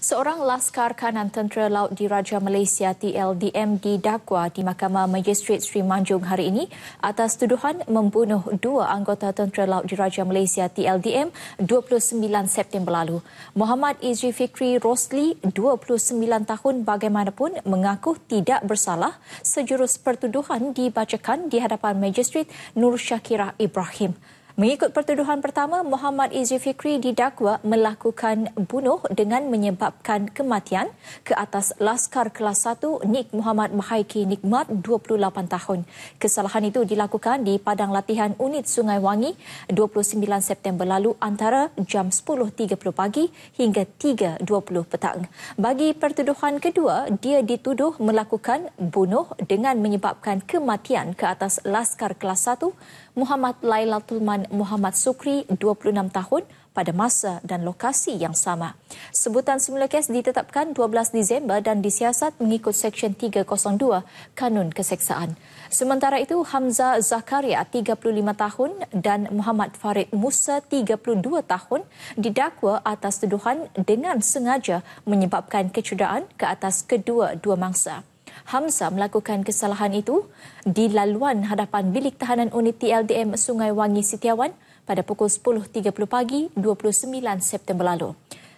Seorang laskar kanan Tentera Laut Diraja Malaysia TLDM didakwa di Mahkamah Magistrate Sri Manjung hari ini atas tuduhan membunuh dua anggota Tentera Laut Diraja Malaysia TLDM 29 September lalu. Muhammad Izri Fikri Rosli, 29 tahun bagaimanapun mengaku tidak bersalah sejurus pertuduhan dibacakan di hadapan Magistrate Nur Syakira Ibrahim. Mengikut pertuduhan pertama, Muhammad Izzi Fikri didakwa melakukan bunuh dengan menyebabkan kematian ke atas Laskar Kelas 1 Nik Muhammad Mahaiki Nikmat 28 tahun. Kesalahan itu dilakukan di Padang Latihan Unit Sungai Wangi 29 September lalu antara jam 10.30 pagi hingga 3.20 petang. Bagi pertuduhan kedua, dia dituduh melakukan bunuh dengan menyebabkan kematian ke atas Laskar Kelas 1 Muhammad Lailatul Man Muhammad Sukri, 26 tahun, pada masa dan lokasi yang sama. Sebutan semula kes ditetapkan 12 Disember dan disiasat mengikut Seksyen 302 Kanun Keseksaan. Sementara itu, Hamza Zakaria, 35 tahun dan Muhammad Farid Musa, 32 tahun didakwa atas tuduhan dengan sengaja menyebabkan kecederaan ke atas kedua-dua mangsa. Hamza melakukan kesalahan itu di laluan hadapan bilik tahanan unit TLDM Sungai Wangi Sitiawan pada pukul 10.30 pagi 29 September lalu.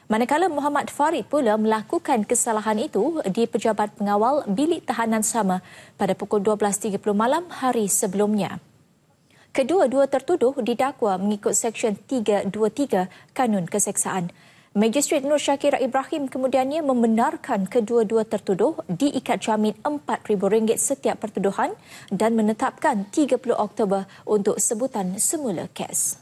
Manakala Muhammad Farid pula melakukan kesalahan itu di pejabat pengawal bilik tahanan sama pada pukul 12.30 malam hari sebelumnya. Kedua-dua tertuduh didakwa mengikut Seksyen 323 Kanun Keseksaan. Magistrat Nur Syakira Ibrahim kemudiannya membenarkan kedua-dua tertuduh diikat jamin RM4,000 setiap pertuduhan dan menetapkan 30 Oktober untuk sebutan semula kes.